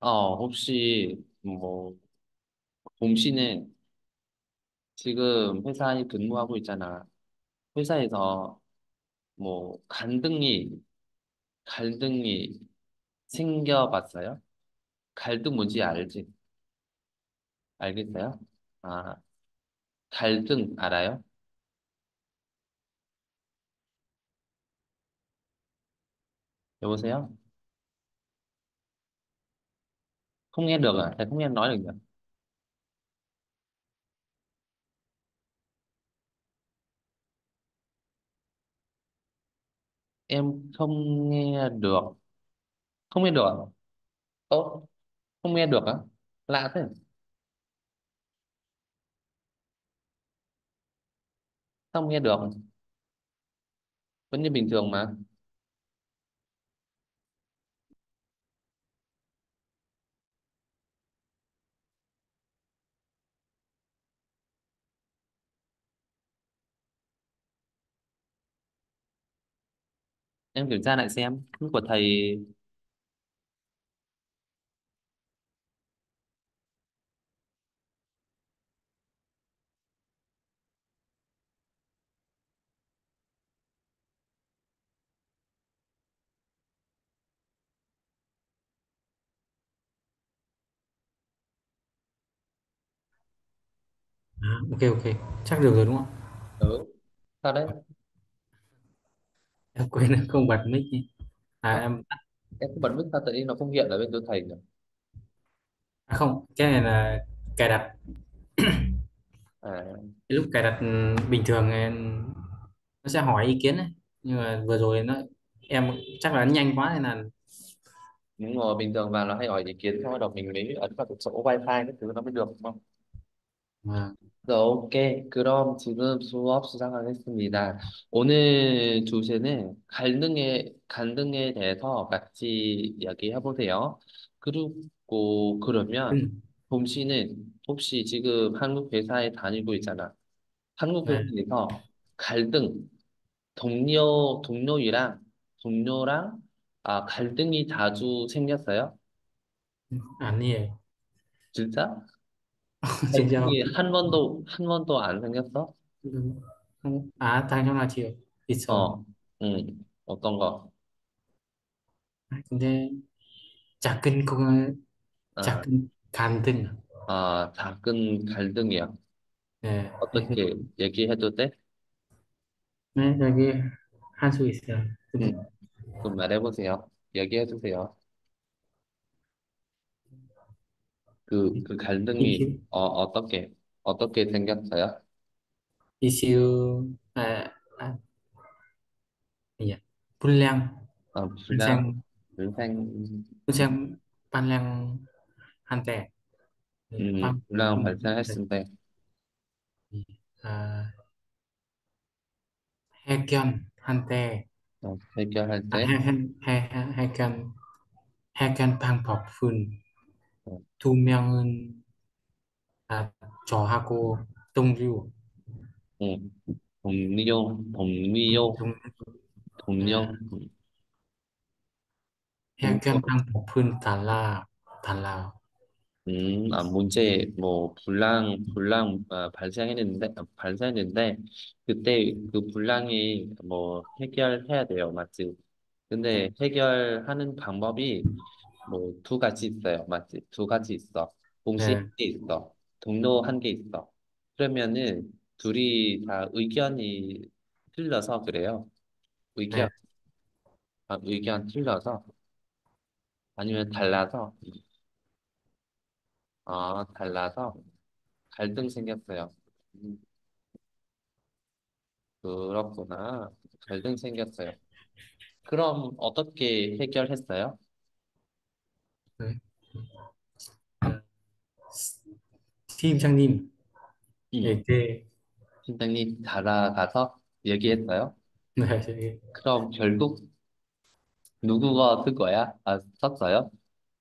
어, 혹시, 뭐, 봄씨는 지금 회사에 근무하고 있잖아. 회사에서 뭐, 갈등이, 갈등이 생겨봤어요? 갈등 뭔지 알지? 알겠어요? 아, 갈등 알아요? 여보세요? Không nghe được à? Thầy không nghe nói được nhỉ? Em không nghe được. Không nghe được à? Ơ, không nghe được á? Lạ thế. Sao không nghe được? Vẫn như bình thường mà. Em kiểm tra lại xem. Của thầy À, ok ok chắc được rồi đúng không ừ. Sao đấy? Em quên không bật mic đi. à em em cứ bật mic sao tự nhiên nó không hiện ở bên tôi thầy nhỉ? à không cái này là cài đặt À, cái lúc cài đặt ừ, bình thường em, nó sẽ hỏi ý kiến đấy nhưng mà vừa rồi nó em chắc là ấn nhanh quá nên là đúng rồi, bình thường vào nó hay hỏi ý kiến xong bắt đầu mình mới ấn vào cái chỗ wifi cái thứ nó mới được đúng không? 네, 오케이. 그럼 지금 수업 시작하겠습니다. 오늘 주제는 갈등에, 갈등에 대해서 같이 이야기해 보세요. 그리고. 그러면 봄 씨는 혹시 지금 한국 회사에 다니고 있잖아. 한국 à, 회사에서 갈등, 동료, 동료이랑, 동료랑 아, 갈등이 자주 생겼어요? 아니에요 진짜? 진짜 갈등이 한 번도, 한 번도 안 생겼어? à 당연하지요 있어요 어, 응, 어떤 거? 근데 작은 그거 아, 작은 간등 아, 작은 갈등이야. 네, 어떻게 얘기해도 돼? 네 여기 한수 있어요 응, 좀 말해보세요. 얘기해주세요. 그, 그 갈등이, 이슈 어, 어떻게, 어떻게 생겼어요? 이슈 à, à, gì vậy? 분량 어, 불량, 분량 불생, 분량 반량 한때 음, 반 불량 발생했을 때, 아, 해견 한때 어, 해결할 아, 때, 해, 해, 해, 해, 해견 해견 방법은 어, 두 명은 아, 저하고 동료 응, 동료, 동, 동료, 동, 아, 동료, 해견 동료, 방법은 달라 달라 음, 아, 문제, 뭐, 불량, 불량, 아, 발생했는데, 아, 발생했는데, 그때 그 불량이 뭐, 해결해야 돼요. 맞지? 근데 해결하는 방법이 뭐, 두 가지 있어요. 맞지? 두 가지 있어. 한 네, 개 있어. 동료 한 개 있어. 그러면은, 둘이 다 의견이 틀려서 그래요. 의견, 네, 아, 의견 틀려서, 아니면 달라서, 아, 달라서 갈등 생겼어요. 음, 그렇구나. 갈등 생겼어요. 그럼 어떻게 해결했어요? 네. 아, 팀장님 음, 에게 팀장님 다가가서 얘기했어요. 네, 그럼 결국 누구가 쓸 거야? 아, 썼어요?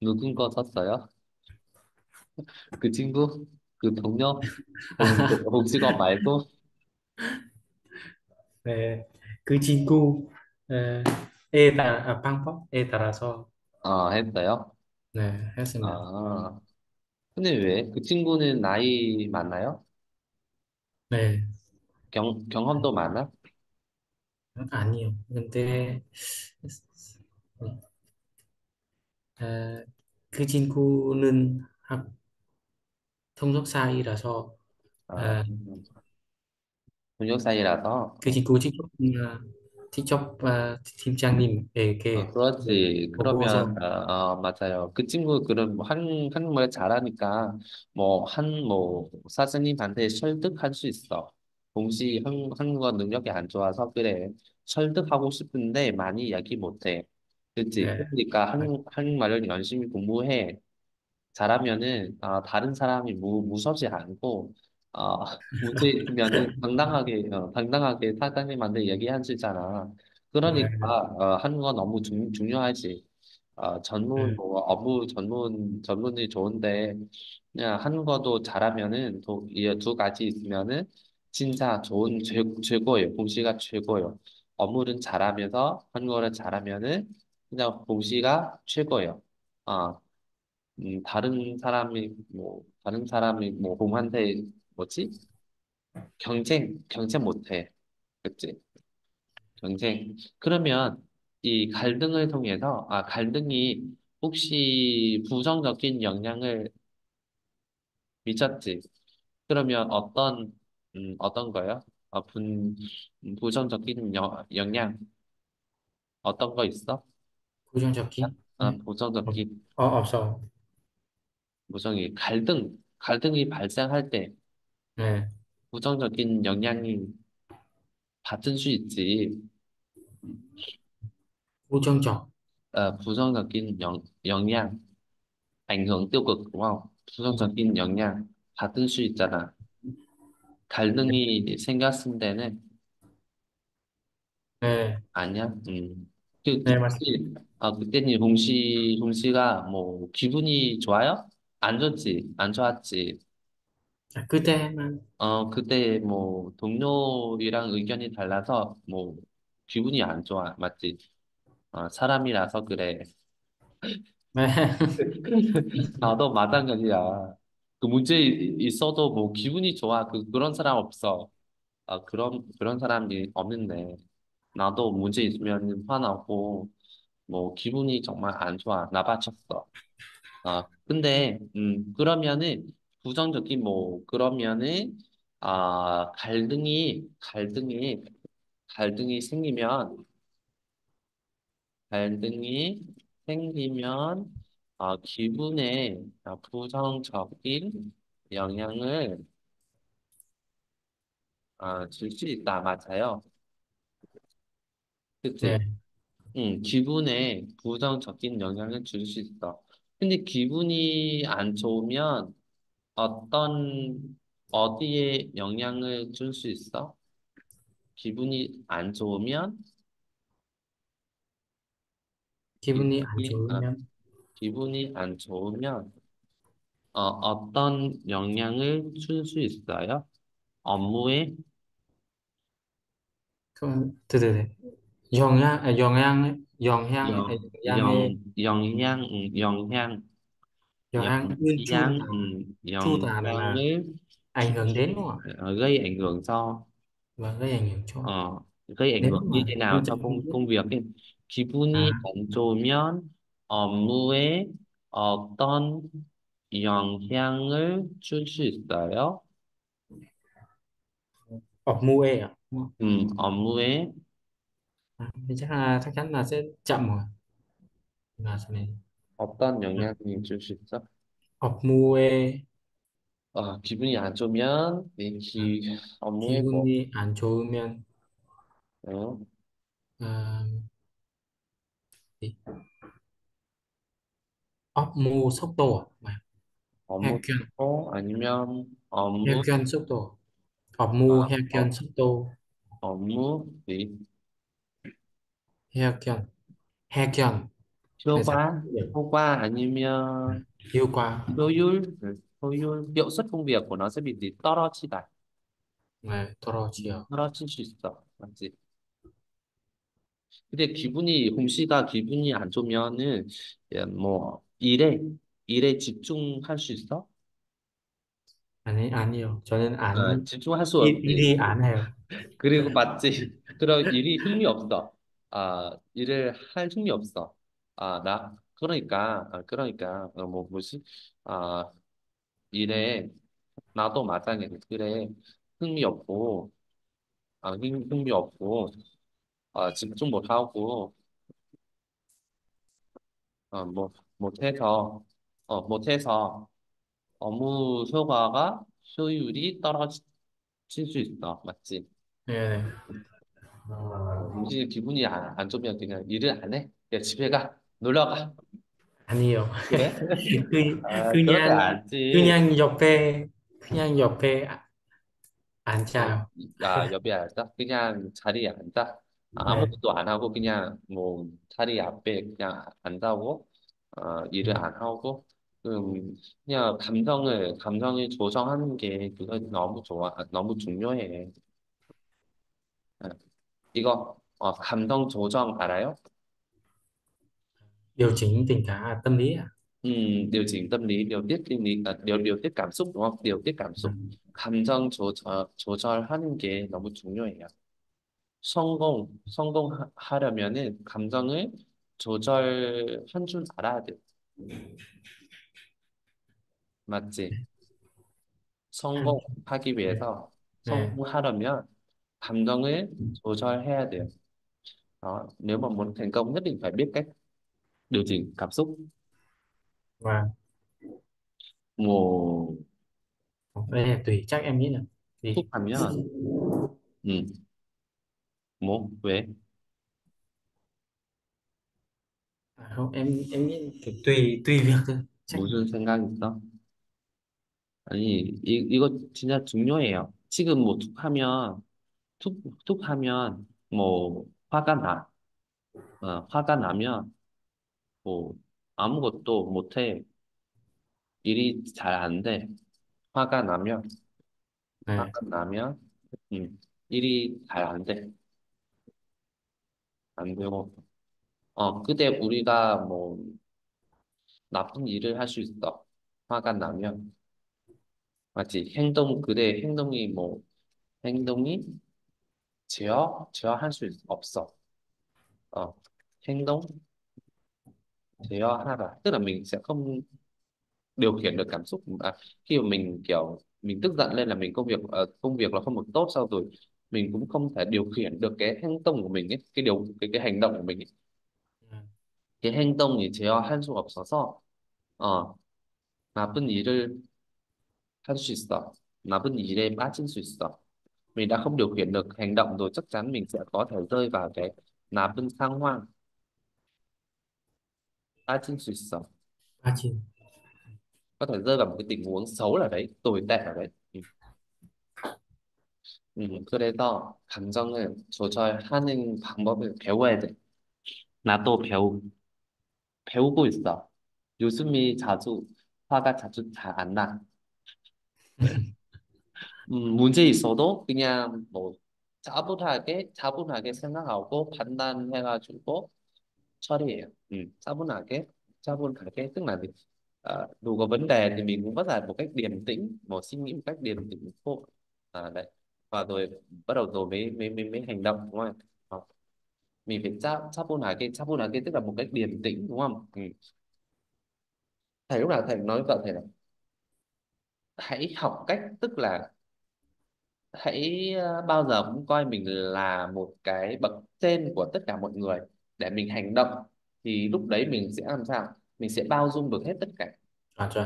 누군 거 썼어요? 그 친구? 그 동료? 동, 동직원 말고? 네, 그 친구 에, 에 따라 아, 방법 에 따라서 어, 했어요? 네, 했습니다. 아, 근데 왜? 그 친구는 나이 많나요? 네, 경, 경험도 많아? 아니요. 근데 아, 그 친구는 학 통역 사이라서 아, 아, 동료 사이라서. 그 친구 직접 아, 직접 아, 어, 팀장님에게 뭐 그렇지. 그러면, 보고서 어, 어, 맞아요. 그 친구, 그런, 뭐 한, 한국말 잘하니까, 뭐, 한, 뭐, 사장님한테 설득할 수 있어. 동시 한, 한국어 능력이 안 좋아서, 그래. 설득하고 싶은데, 많이 이야기 못해. 그치? 네, 그러니까, 한, 한국말을 열심히 공부해. 잘하면은 아, 다른 사람이 무, 무섭지 않고 아, 문제 있으면은 당당하게 어, 당당하게 사장님한테 얘기할 수 있잖아. 네, 그러니까 어, 한국어 너무 중, 중요하지. 어, 전문 네, 뭐 업무 전문 전문이 좋은데 그냥 한국어도 잘하면은 또이두 가지 있으면은 진짜 좋은 최, 최고예요. 봉시가 최고예요. 업무를 잘하면서 한국어를 잘하면은 그냥 봉시가 최고예요. 아 음, 다른 사람이 뭐 다른 사람이 뭐 봄한테 뭐지? 경쟁 경쟁 못해. 그치? 경쟁. 그러면 이 갈등을 통해서 아 갈등이 혹시 부정적인 영향을 미쳤지? 그러면 어떤 음 어떤 거요? 아, 분 음, 부정적인 여, 영향 어떤 거 있어? 부정적인 아, 네. 어, 부정적인 어, 없어. 부정이 갈등 갈등이 발생할 때 네, 부정적인 영향이 받을 수 있지. 부정적. Ờ, 부정적인 영, 영향, ảnh hưởng tiêu cực đúng không? 부정적인 영향 받을 수 있잖아. 갈등이 생겼을 때는 네, 아니야. 음. 그 네, 그때 맞습니다. 아 그때는 홍시 홍시가 뭐 기분이 좋아요? 안 좋지, 안 좋았지. 자, 그때만 어 그때 뭐 동료이랑 의견이 달라서 뭐 기분이 안 좋아, 맞지? 어, 사람이라서 그래. 네. 나도 마찬가지야. 그 문제 이- 있어도 뭐 기분이 좋아. 그, 그런 사람 없어. 아, 그런, 그런 사람이 없는데. 나도 문제 있으면 화나고, 뭐 기분이 정말 안 좋아. 나빠졌어. 아, 근데, 음, 그러면은, 부정적인 뭐, 그러면은, 아, 갈등이, 갈등이, 갈등이 생기면, 갈등이 생기면 아, 기분에 아, 부정적인 영향을 아, 줄 수 있다. 맞아요. 그치? 네. 응, 기분에 부정적인 영향을 줄 수 있어. 근데 기분이 안 좋으면 어떤, 어디에 영향을 줄 수 있어? 기분이 안 좋으면, 기분이 안 아, 좋으면? 기분이 안 좋으면, 어, 어떤 영향을 줄 수 있어요? 업무에? 그럼 드르르 영향 아, 영향 영향 아, 영, 영향에 영, 영향, 음, 영향, 영향을 chu 영향, tả 음, chu tả là 영향을 ảnh 줄 hưởng 수, đến đúng không ạ ờ, gây ảnh hưởng cho, và gây ảnh hưởng cho ờ, gây ảnh nếu hưởng như mà thế nào quan cho trọng hơn công, biết công việc ấy. 기분이 à 안 좋으면 업무에 어떤 영향을 줄 수 있어요? ọp mua à đúng không? 음, 업무에 À, thì chắc là chắc chắn là sẽ chậm rồi là sau này 어떤 영향을 줄수 있어? mua 어, 기분이 안 좋으면 이 à, 기, 업무에 뭐, 기분이 안 좋으면 어, gì? 업무 속도? 업무 해견 어, 아니면 업무 해견 속도. 아, 업무 해견 업, 속도. 업무 의 해견 해견 điểm 효과 à, 아니면 hiệu quả 효율 ừ, 효율 hiệu suất công việc của nó sẽ bị gì 떨어지다 네, 떨어지요 떨어질 수 있어 맞지 근데 기분이 홍씨가 기분이 안 좋으면은 예, 뭐 일에 일에 집중할 수 있어? 아니 아니요 저는 어, 안 집중할 수 일, 없지. 일이 안 해요 그리고 맞지. 그럼 일이 흥미 없어. 아, 일을 할 흥미 없어. 아, 나 그러니까 아, 그러니까 어, 뭐 뭐지? 아, 일에 나도 마찬가지. 그래. 흥미 없고 아, 흥, 흥미 없고 아, 집중 못 하고 어, 뭐 못해서 어, 못해서 업무 효과가 효율이 떨어질 수 있어. 맞지? 네, 당신 기분이 안, 안 좋으면 그냥 일을 안 해. 그냥 집에 가. 놀러 가. 아니요 그래? 그, 아, 그러지 그냥 않지. 그냥 옆에 그냥 옆에 어, 앉아요 야, 옆에 앉아? 그냥 자리에 앉아? 네, 아무것도 안 하고 그냥 뭐 자리 앞에 그냥 앉아고 어, 일을 안 하고 음, 그냥 감정을 감정을 조정하는 게 그거 너무 좋아 너무 중요해. 어, 이거 어, 감정 조정 알아요? Điều chỉnh tình cảm à, tâm lý à Ừ, điều chỉnh tâm lý, điều tiết tâm lý, à, điều điều tiết cảm xúc đúng không? Điều tiết cảm xúc. 감정 조절, 조절하는 게 너무 중요해요. 성공, 성공하려면은 감정을 조절한 줄 알아야 돼. 맞지? Anh- 성공하기 네, 위해서 네. 성공하려면 감정을 조절해야 돼요. Đó. Nếu mà muốn thành công nhất định phải biết cách điều chỉnh cảm xúc. và 뭐, đây là tùy chắc em nghĩ là tùy 툭하면, 음, 뭐, 왜? à, không em em nghĩ kiểu tùy tùy việc thôi chắc 무슨 생각 있어? 아니, 이, 이거 진짜 중요해요. 지금 뭐 툭하면, 툭, 툭하면, 뭐, 화가 나. 어, 화가 나면, 뭐, 아무것도 못해. 일이 잘 안 돼. 화가 나면, này 화가 나면, 음, 일이 잘 안 돼. 안 되고. 어, 그때 우리가 뭐, 나쁜 일을 할 수 있어. 화가 나면. 맞지? 행동, 그대 행동이 뭐, 행동이 제어, 제어할 수 있- 없어. Ờ, 행동 thì do hai là tức là mình sẽ không điều khiển được cảm xúc à, khi mà mình kiểu mình tức giận lên là mình công việc ờ, công việc là không được tốt sau rồi mình cũng không thể điều khiển được cái hành động của mình ấy, cái điều cái cái hành động của mình ấy. Ừ. cái 행동이 제어할 수 없어서 어 나쁜 일을 할 수 있어 나쁜 일에 빠질 수 있어 mình đã không điều khiển được hành động rồi chắc chắn mình sẽ có thể rơi vào cái 나쁜 상황 빠질 수 있어 chín có thể rơi vào một cái tình huống xấu là đấy tồi tệ ở đấy 음, 음, 그래서 감정을 조절하는 방법을 배워야 돼. 나도 배우, 배우고 있어. 요즘이 자주, 화가 자주 잘 안 나. 음, 문제 있어도 그냥 뭐 차분하게, 차분하게 생각하고 판단해가지고 처리해요. Ừ, 차분하게, 차분하게 tức là gì? À, dù có vấn đề thì mình cũng vẫn là một cách điềm tĩnh, một suy nghĩ một cách điềm tĩnh thôi. À, đấy. Và rồi bắt đầu rồi mới mới mới, mới hành động đúng không? Đó. Mình phải cha 차분하게, 차분하게 tức là một cách điềm tĩnh đúng không? Ừ. Thầy lúc nào thầy nói với vợ thầy là hãy học cách tức là hãy ờ, bao giờ cũng coi mình là một cái bậc trên của tất cả mọi người để mình hành động thì lúc đấy mình sẽ làm sao? Mình sẽ bao dung được hết tất cả. Chuẩn chuẩn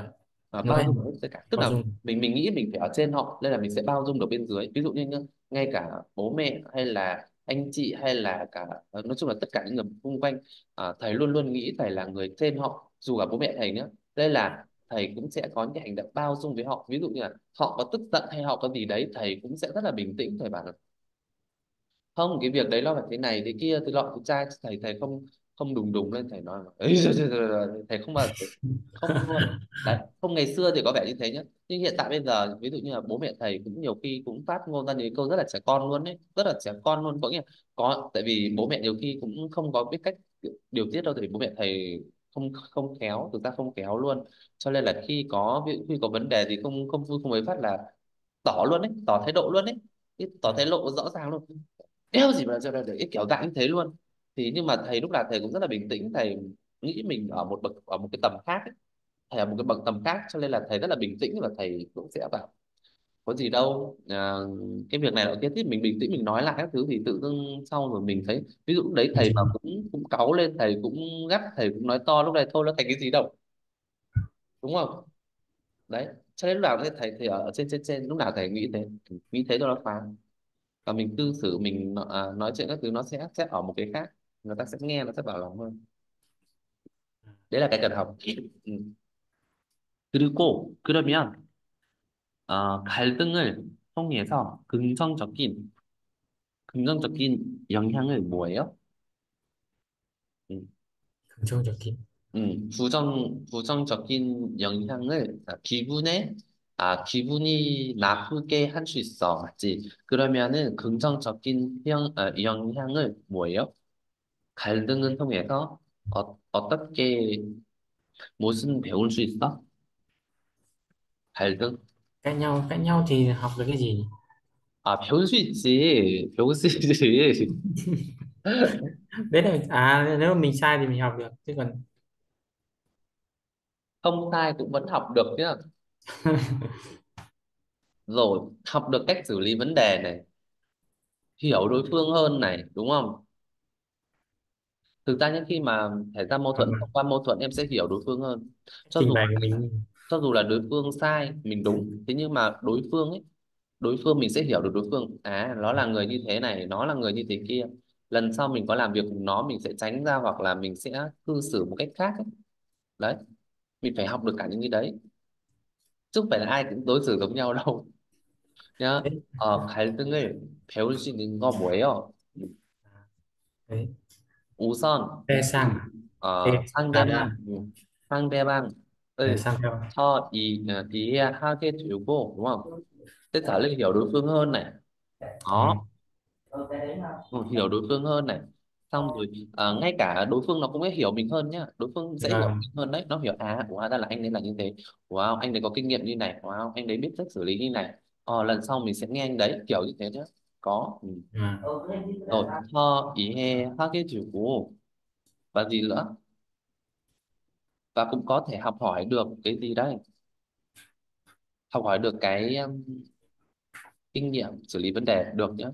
à, bao dung được hết tất cả. Tức bao là dung. mình mình nghĩ mình phải ở trên họ nên là mình sẽ bao dung được bên dưới. Ví dụ như ngay cả bố mẹ hay là anh chị hay là cả ờ, nói chung là tất cả những người xung quanh à, thầy luôn luôn nghĩ thầy là người trên họ dù cả bố mẹ thầy nữa đây là thầy cũng sẽ có những hành động bao dung với họ. Ví dụ như là họ có tức giận hay họ có gì đấy thầy cũng sẽ rất là bình tĩnh thầy bảo là không, cái việc đấy nó phải thế này, thế kia, thế lọ, thế chai, thầy thầy không không đùng đùng lên, thầy nói ấy thầy không mà không không đấy, không ngày xưa thì có vẻ như thế nhá. Nhưng hiện tại bây giờ, ví dụ như là bố mẹ thầy cũng nhiều khi cũng phát ngôn ra những câu rất là trẻ con luôn đấy rất là trẻ con luôn, có nghĩa có, tại vì bố mẹ nhiều khi cũng không có biết cách điều tiết đâu, tại vì bố mẹ thầy không không khéo, thực ra không khéo luôn. Cho nên là khi có khi có vấn đề thì không không vui, không mới phát là tỏ luôn đấy tỏ thái độ luôn đấy tỏ thái độ rõ ràng luôn đéo gì mà cho ra được kiểu dạng như thế luôn. Thì nhưng mà thầy lúc nào thầy cũng rất là bình tĩnh thầy nghĩ mình ở một bậc ở một cái tầm khác ấy. thầy ở một cái bậc tầm khác cho nên là thầy rất là bình tĩnh và thầy cũng sẽ bảo có gì đâu à, cái việc này là kia. Tiếp mình bình tĩnh mình nói lại các thứ thì tự dưng sau rồi mình thấy ví dụ lúc đấy thầy mà cũng cũng cáu lên thầy cũng gắt thầy cũng nói to lúc này thôi nó thành cái gì đâu. Đúng không? Đấy cho nên lúc nào thầy thầy, ở trên trên trên lúc nào thầy nghĩ thế. Nghĩ thế cho nó phán và mình cư xử mình à, nói chuyện các thứ nó sẽ sẽ ở một cái khác người ta sẽ nghe nó sẽ bảo lòng hơn đấy là cái cần học. 그리고 그러면 어, 갈등을 통해서 긍정적인 긍정적인 영향을 뭐예요? 음, 긍정적인 음, 부정 부정적인 영향을 아, 기분에 아 기분이 나쁘게 할 수 있어 맞지? 그러면은 긍정적인 형, 어, 영향을 뭐예요? 갈등을 통해서 어, 어떻게 무슨 배울 수 있어? 갈등? cãi nhau cãi nhau thì học được cái gì 아 배울 수 있지 배울 수 있지 đấy là à nếu mà mình sai thì mình học được chứ còn không sai cũng vẫn học được nhá rồi học được cách xử lý vấn đề này. Hiểu đối phương hơn này đúng không? Thực ra những khi mà xảy ra mâu thuẫn thông qua mâu thuẫn em sẽ hiểu đối phương hơn. Cho trình dù bày mình cho dù là đối phương sai mình đúng thế nhưng mà đối phương ấy đối phương mình sẽ hiểu được đối phương. À nó là người như thế này nó là người như thế kia. Lần sau mình có làm việc cùng nó mình sẽ tránh ra hoặc là mình sẽ cư xử một cách khác ấy. đấy mình phải học được cả những cái đấy chứ không phải là ai cũng đối xử giống nhau đâu nhá đấy, 어, 갈등을 배울 수 있는 거 뭐예요? đấy. 우선 Ê sang à? Ê, 어, ta 상대방 đã 음, 상대방을 để sang theo 더 이, 어, 이해하게 되고 đúng không? Sẽ trở nên hiểu đối phương hơn này ừ. đó ừ, hiểu đối phương hơn này xong rồi uh, ngay cả đối phương nó cũng sẽ hiểu mình hơn nhá đối phương dễ hiểu vâng. mình hơn đấy nó hiểu à hóa ra là anh đấy là như thế. Wow anh đấy có kinh nghiệm như này wow anh đấy biết cách xử lý như này. Ờ lần sau mình sẽ nghe anh đấy kiểu như thế chứ có. À. rồi thơ ý he ha cái chữ của và gì nữa? Và cũng có thể học hỏi được cái gì đấy. Học hỏi được cái um, kinh nghiệm xử lý vấn đề được nhé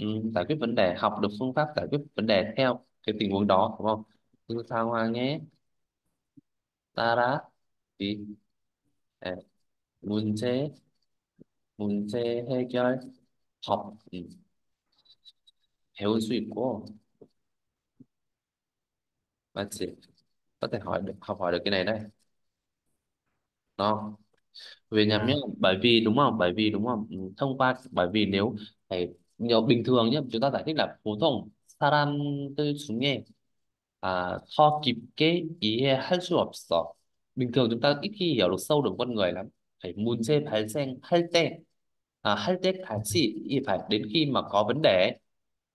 ừ, giải quyết vấn đề học được phương pháp giải quyết vấn đề theo cái tình huống đó đúng không như sao hoa nhé 따라 이 에, 문제 문제 해결 법 음, 배울 수 있고 맞지 có thể hỏi được học hỏi được cái này đây đó về nhầm nhé Vâng, bởi vì đúng không bởi vì đúng không Ừ, thông qua bởi vì nếu phải nhiều bình thường nhé chúng ta giải thích là phổ thông 사람들 중에 아, 더 깊게 이해할 수 없어 bình thường chúng ta ít khi hiểu được sâu được con người lắm phải 문제 발생할 때 à, 할 때까지 ý phải đến khi mà có vấn đề ấy.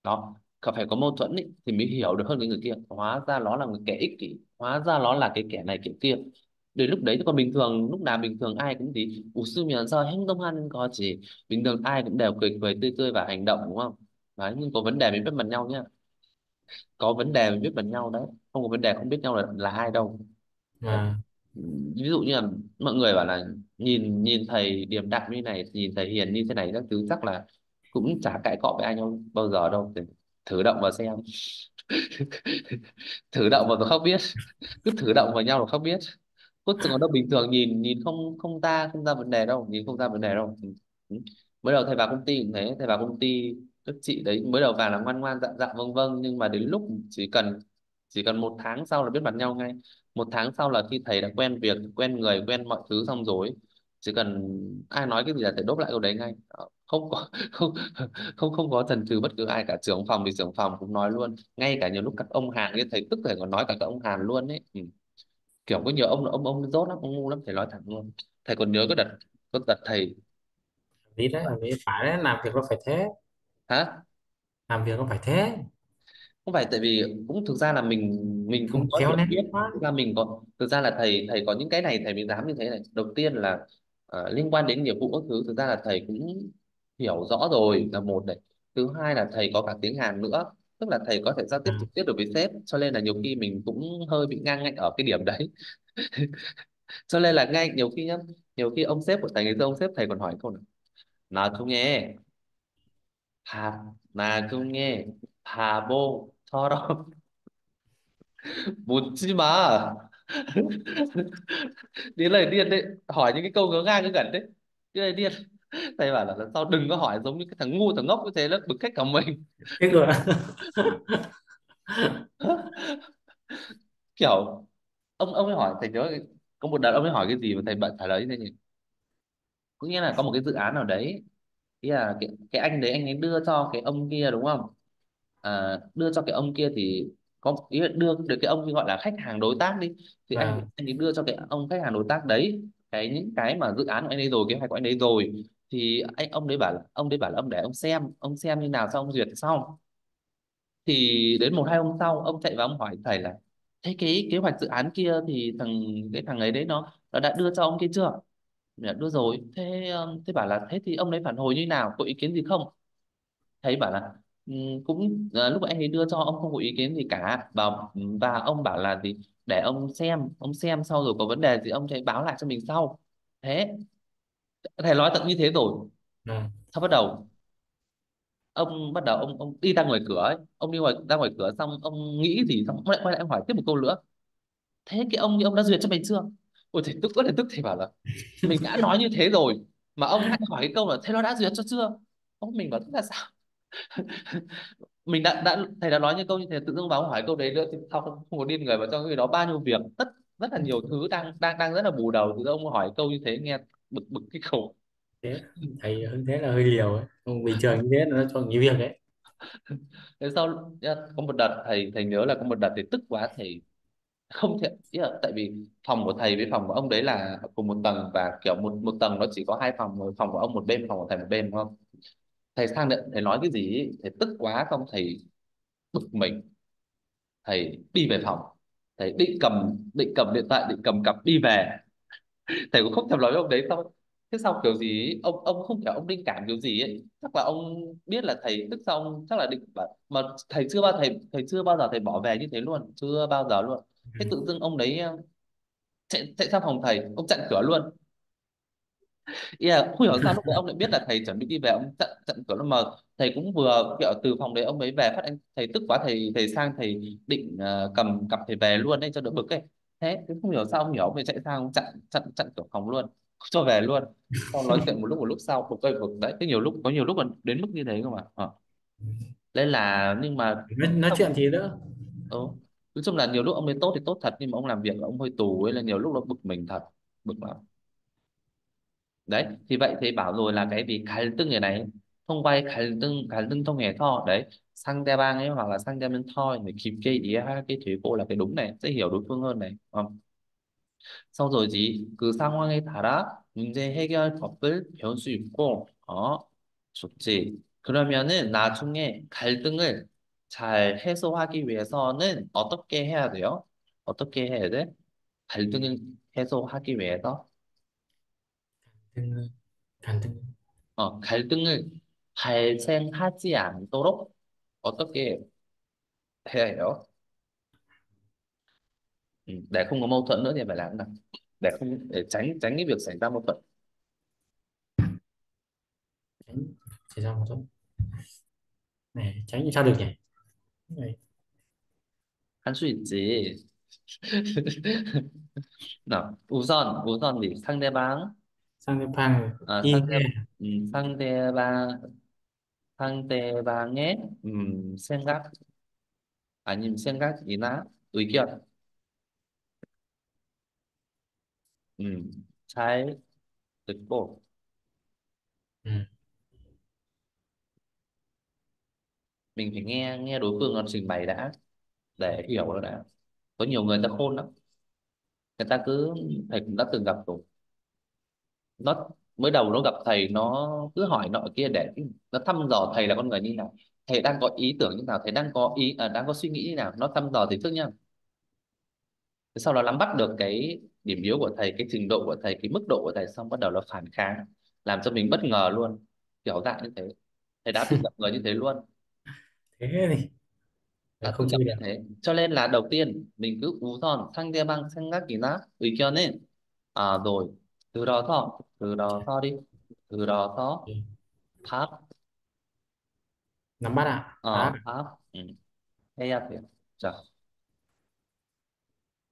đó có phải có mâu thuẫn ấy, thì mới hiểu được hơn cái người kia hóa ra nó là người kẻ ích kỷ hóa ra nó là cái kẻ này kẻ kia đến lúc đấy còn bình thường lúc nào bình thường ai cũng thì 웃으면서 행동하는 거지 bình thường ai cũng đều cười cười tươi tươi và hành động đúng không đấy nhưng có vấn đề mới biết mặt nhau nhá có vấn đề mới biết mặt nhau đấy không có vấn đề không biết nhau là là ai đâu đấy. vâng. ví dụ như là mọi người bảo là nhìn nhìn thầy điềm đạm như này nhìn thầy hiền như thế này các thứ chắc là cũng chả cãi cọ với ai nhau bao giờ đâu Thì thử động vào xem thử động vào rồi không biết cứ thử động vào nhau là không biết cốt còn đâu bình thường nhìn nhìn không không ra không ra vấn đề đâu, nhìn không ra vấn đề đâu. Ừ. Mới đầu thầy vào công ty cũng thế, thầy vào công ty, các chị đấy mới đầu vào là ngoan ngoan dạ dạ vâng vâng nhưng mà đến lúc chỉ cần chỉ cần một tháng sau là biết mặt nhau ngay. Một tháng sau là khi thầy đã quen việc, quen người, quen mọi thứ xong rồi, chỉ cần ai nói cái gì là thầy đốt lại câu đấy ngay. Không có, không không không có chần chừ bất cứ ai cả, trưởng phòng thì trưởng phòng cũng nói luôn. Ngay cả nhiều lúc các ông hàng như thầy tức thầy còn nói cả các ông hàng luôn ấy. Ừ kiểu có nhiều ông ông ông dốt lắm ông ngu lắm thầy nói thẳng luôn. Thầy còn nhớ có đợt có đợt thầy lý đấy, lý phải đấy, làm việc nó phải thế, hả? Làm việc nó phải thế. không phải tại vì cũng thực ra là mình mình cũng không có khéo hiểu léo biết quá. Thực ra mình có thực ra là thầy thầy có những cái này thầy mới dám như thế này. Đầu tiên là ờ, liên quan đến nghiệp vụ các thứ thực ra là thầy cũng hiểu rõ rồi là một này. Thứ hai là thầy có cả tiếng Hàn nữa tức là thầy có thể giao tiếp ừ. trực tiếp được với sếp cho nên là nhiều khi mình cũng hơi bị ngang ngạnh ở cái điểm đấy. Cho nên là ngay nhiều khi nhá nhiều khi ông sếp của thầy ngày ông sếp thầy còn hỏi câu này nào không nghe hà nà không nghe hà bô cho đâu 묻지 mà. Đến lời điên đấy. Hỏi những cái câu ngớ ngang cứ gần đấy. Cái này điên thầy bảo là lần sau đừng có hỏi giống như cái thằng ngu thằng ngốc như thế nó bực khách cả mình. Thế rồi. Kiểu ông ông ấy hỏi thầy nhớ có một đợt ông ấy hỏi cái gì mà thầy bận trả lời như thế nhỉ? Có nghĩa là có một cái dự án nào đấy ý là cái, cái anh đấy anh ấy đưa cho cái ông kia đúng không? À, đưa cho cái ông kia thì có ý là đưa được cái ông kia gọi là khách hàng đối tác đi thì anh và anh ấy đưa cho cái ông khách hàng đối tác đấy cái những cái mà dự án của anh ấy rồi kế hoạch của anh ấy rồi thì anh ông đấy bảo là ông đấy bảo là ông để ông xem ông xem như nào xong ông duyệt xong. Thì đến một hai hôm sau ông chạy vào ông hỏi thầy là thế cái kế hoạch dự án kia thì thằng cái thằng ấy đấy nó nó đã đưa cho ông kia chưa? Đã đưa rồi. Thế thế bảo là thế thì ông đấy phản hồi như nào? Có ý kiến gì không? Thầy bảo là cũng à, lúc anh ấy đưa cho ông không có ý kiến gì cả. Và và ông bảo là gì? Để ông xem ông xem sau rồi có vấn đề gì ông sẽ báo lại cho mình sau. Thế thầy nói tận như thế rồi. À, sau bắt đầu? Ông bắt đầu ông ông đi ra ngoài cửa ấy. Ông đi ngoài ra ngoài cửa xong ông nghĩ gì xong ông lại quay lại ông hỏi tiếp một câu nữa. Thế cái ông ông đã duyệt cho mày chưa? Ôi thầy tức quá thầy tức thầy bảo là mình đã nói như thế rồi mà ông lại hỏi cái câu là thế nó đã duyệt cho chưa? Ông mình bảo thế là sao? Mình đã đã thầy đã nói như câu như thế tự dưng báo hỏi câu đấy nữa thì sao không, không có điên người vào trong cái đó bao nhiêu việc. Tất rất là nhiều thứ đang đang đang rất là bù đầu. Tự dưng ông hỏi câu như thế nghe bực bực cái khổ. Thế thầy hơn thế là hơi liều ấy. Không bình thường như thế là nó cho nghỉ việc đấy thế sau có một đợt thầy thầy nhớ là có một đợt thầy tức quá thầy. Không thể ý là tại vì phòng của thầy với phòng của ông đấy là cùng một tầng và kiểu một một tầng nó chỉ có hai phòng rồi phòng của ông một bên phòng của thầy một bên đúng không? Thầy sang nhận thầy nói cái gì thầy tức quá xong thầy bực mình. Thầy đi về phòng. Thầy định cầm định cầm điện thoại định cầm cặp đi về thầy cũng không thèm nói với ông đấy xong. Thế sau kiểu gì ông ông không hiểu ông linh cảm kiểu gì ấy. Chắc là ông biết là thầy tức xong chắc là định bảo mà thầy chưa bao thầy thầy chưa bao giờ thầy bỏ về như thế luôn chưa bao giờ luôn. Thế tự dưng ông đấy ờ, chạy chạy sang phòng thầy ông chặn cửa luôn. Yeah, không hiểu sao lúc đấy ông lại biết là thầy chuẩn bị đi về ông chặn chặn cửa luôn mà thầy cũng vừa kiểu từ phòng đấy ông ấy về phát anh thầy tức quá thầy thầy sang thầy định ờ, cầm cặp thầy về luôn đấy cho đỡ bực ấy thế cứ không hiểu sao không hiểu ông chạy sang chặn chặn chặn cửa phòng luôn cho về luôn xong nói chuyện một lúc một lúc sau cuộc cây cuộc đấy cái nhiều lúc có nhiều lúc còn đến mức như thế cơ mà ờ. đấy là nhưng mà nói, nói chuyện gì nữa ừ. nói chung là nhiều lúc ông ấy tốt thì tốt thật nhưng mà ông làm việc ông hơi tù ấy là nhiều lúc nó bực mình thật bực lắm đấy thì vậy thì bảo rồi là cái vì khả năng người này không vay khả năng khả năng thông nghề kho đấy 상대방의 hoặc là 상대면 thôi để 깊게 이해하게 되고 là cái đúng này sẽ hiểu đối phương hơn này. Không sau rồi gì 그 상황에 따라 문제 해결 법을 배울 수 있고 어 좋지. 그러면은 나중에 갈등을 잘 해소하기 위해서는 어떻게 해야 돼요? 어떻게 해야 돼? 갈등을 해소하기 위해서? Càng càng 어, 갈등을 발생하지 않도록 어떻게 해야 해요? Ừ, để không có mâu thuẫn nữa thì phải làm thế nào? Để không để tránh tránh cái việc xảy ra mâu thuẫn. tránh xảy ra một chút này tránh làm sao được nhỉ này, 할 수 있지. nào, 우선 우선 이 상대방 sang cái phang 아, y 상대 음, 상대방 상대방의 음, 생각 아니면 생각이나 의견 음, 잘 듣고 ừ. mình phải nghe nghe đối phương nó trình bày đã để hiểu nó đã có nhiều người ta khôn lắm người ta cứ thầy cũng đã từng gặp rồi nó mới đầu nó gặp thầy nó cứ hỏi nọ kia để nó thăm dò thầy là con người như nào. Thầy đang có ý tưởng như nào thầy đang có ý à, đang có suy nghĩ như nào nó thăm dò thầy trước nha. Sau đó nắm bắt được cái điểm yếu của thầy cái trình độ của thầy cái mức độ của thầy xong bắt đầu nó phản kháng làm cho mình bất ngờ luôn. Kiểu dạng như thế. Thầy đã từng gặp người như thế luôn. Thế này là không như thế. Cho nên là đầu tiên mình cứ uống giòn sang kia băng sang ngác kỳ nát ủy kia nên à rồi 들어서 들어서 đi 들어서 Ừ. 밥 nắm bắt à ờ à 밥 ừ. 해야 돼요 자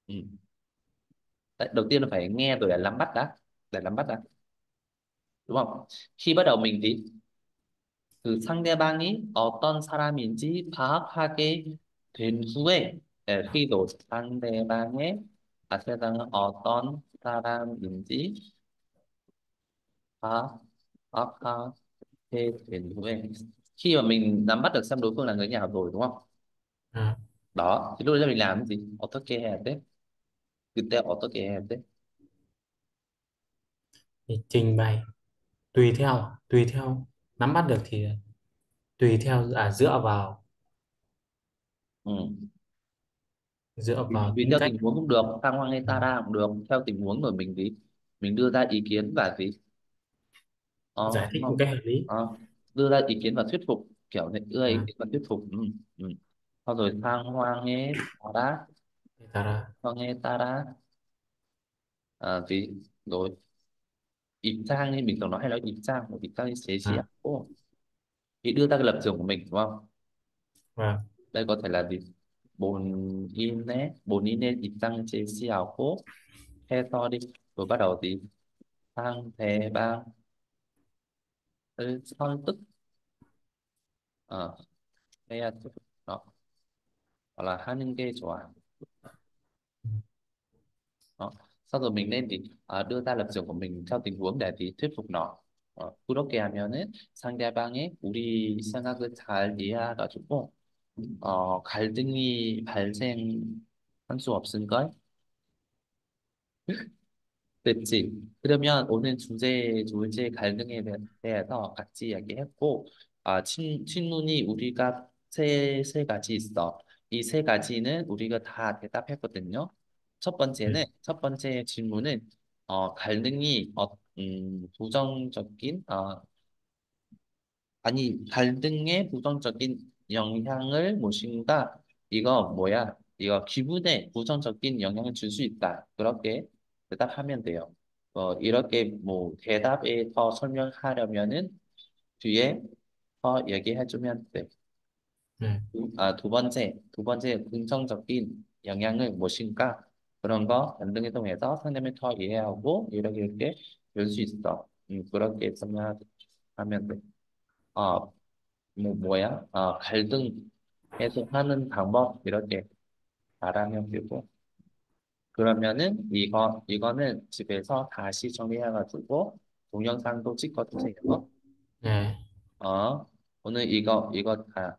ừ. Đấy, đầu tiên là phải nghe rồi là nắm bắt đã để nắm bắt đã đúng không khi bắt đầu mình thì 그 상대방이 어떤 사람인지 파악하게 된 후에 예, khi 도 상대방의 아, 상대방은 어떤 Taram Inti Pháp Pháp Thế Thuyền thuê. Khi mà mình nắm bắt được xem đối phương là người nhà rồi đúng không? À. đó thì lúc đó mình làm cái gì? Auto care thế kite auto care thế thì trình bày. Tùy theo tùy theo. Nắm bắt được thì tùy theo à dựa vào. Ừ dựa vào tùy theo tình huống cũng được thăng hoa hay tada cũng được theo tình huống rồi mình gì mình đưa ra ý kiến và gì? Ờ, giải thích ờ, một cách hợp lý. ờ, đưa ra ý kiến và thuyết phục kiểu này đưa ra ý à. kiến và thuyết phục. Ừ. Ừ. Sau rồi thăng hoa nghe tada tada hoa nghe tada à, ờ, vì rồi. Ịp trang nên mình thường nói hay nói ịp trang một ịp trang thì gì xí à. thì đưa ra cái lập trường của mình đúng không? À. đây có thể là gì? 본인의 본인의 입장 제시하고 해서 đi rồi bắt đầu thì 상대방을 설득 어, 해야 돼. 어, hoặc là 하는 게 좋아. Đó. Sau rồi mình nên thì à, đưa ra lập trường của mình theo tình huống để thì thuyết phục nó. 어, 그렇게 하면은 상대방의 우리 생각을 잘 이해해가지고 어, 갈등이 발생할 수 없을걸? 그렇지. 그러면 오늘 주제, 주제 갈등에 대- 대해서 같이 이야기했고, 아, 친, 질문이 우리가 세, 세 가지 있어. 이 세 가지는 우리가 다 대답했거든요. 첫. 번째는, 첫 번째 질문은, 어, 갈등이, 어, 음, 부정적인, 어, 아니, 갈등의 부정적인 영향을 무엇인가? 이거 뭐야? 이거 기분에 부정적인 영향을 줄 수 있다. 그렇게 대답하면 돼요. 어, 이렇게 뭐 대답에 더 설명하려면은 뒤에 더 얘기해주면 돼. Ừ. 두- 아, 두 번째, 두 번째 긍정적인 영향은 무엇인가? 그런 거 연등을 통해서 상대를 더 이해하고 이렇게 이렇게 열수 있어. 음, 그렇게 설명하면 돼. 어, 뭐, 뭐야? 어, 갈등 해소하는 방법 이렇게 말하면 되고 그러면은 이거 이거는 집에서 다시 정리해가지고 동영상도 찍어주세요. 네. 어, 오늘 이거 이거 다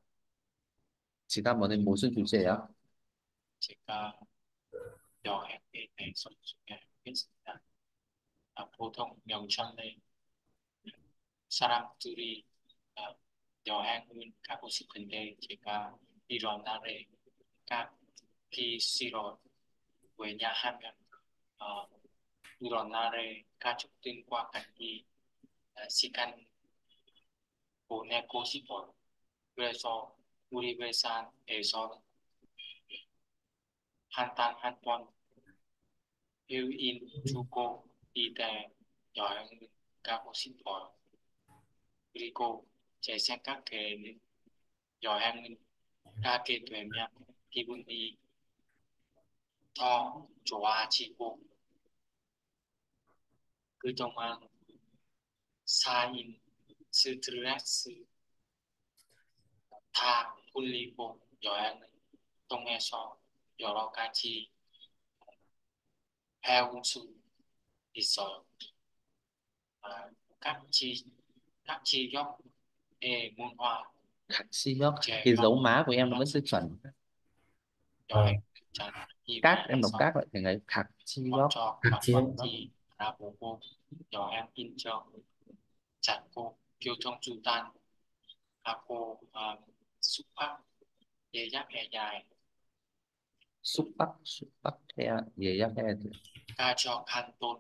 지난번에 무슨 주제야? 제가 여행에 대해서 소개하겠습니다. 아, 보통 명절에 사람들이 아, 여행을 가고 싶은데 제가 이런 날에 가기 싫어. 왜냐하면 어, 이런 날에 가족들과 같이 아, 시간 보내고 싶어요. 그래서 우리 회사에서 한 달 한 번 휴일 주고 이때 여행을 가고 싶어요. 그리고 제 생각에는 여행을 가게 되면 기분이 더 좋아지고 그동안 쌓인 스트레스 다 풀리고 여행을 통해서 여러 가지 배울 수 있어요. 아, các chi các chi tiết môn hoa 각시혁 si góc thì dấu má của em nó vẫn sẽ chuẩn. Ờ. Cát em đọc cát lại thì ngày thạc si góc thạc chi góc nhỏ em tin cho. Chặt cô kêu trong chu tan. À cô xúc phát. Dễ dắt hè dài. Xúc phát xúc phát hè dễ dắt hè ca cho khăn tôn.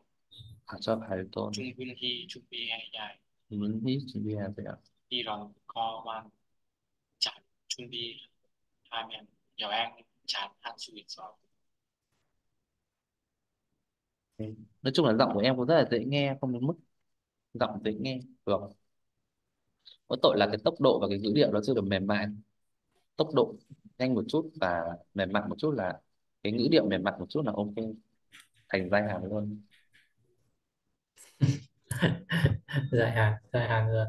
Ca cho khăn tôn. Trung quân hy trung bi hè dài. Muốn hy trung bi hè dài ạ đi rong co man chặt trung bi hai miệng dầu em chán ăn suy rồi nói chung là giọng của em cũng rất là dễ nghe, không đến mức giọng dễ nghe. Được. Có tội là cái tốc độ và cái ngữ điệu nó chưa được mềm mại. Tốc độ nhanh một chút và mềm mại một chút là cái ngữ điệu mềm mại một chút là ok. Thành dài hàng luôn. Dài hàng dài hàng rồi